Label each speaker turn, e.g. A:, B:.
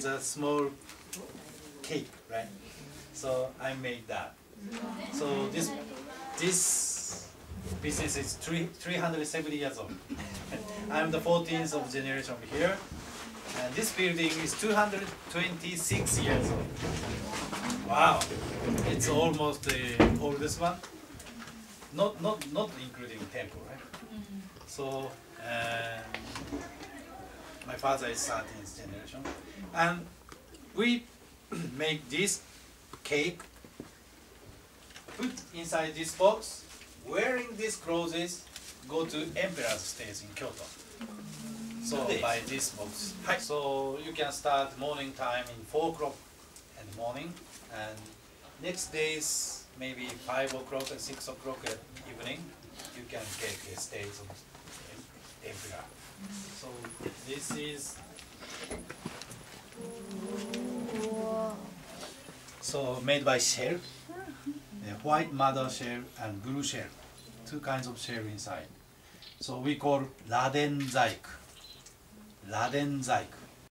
A: is a small cake, right? So I made that. So this this business is three, 370 years old. I'm the 14th of generation here. And this building is 226 years old. Wow, it's almost the oldest one. Not not not including temple, right? So uh, my father is 13th generation, and we make this cake, put inside this box, wearing these clothes, go to emperor's stage in Kyoto. So by this box. So you can start morning time in 4 o'clock in the morning and next days maybe 5 o'clock and 6 o'clock at evening you can get a stage of emperor. So so made by shell, a white mother shell and blue shell, two kinds of shell inside. So we call Ladenzaik. Ladenzaik.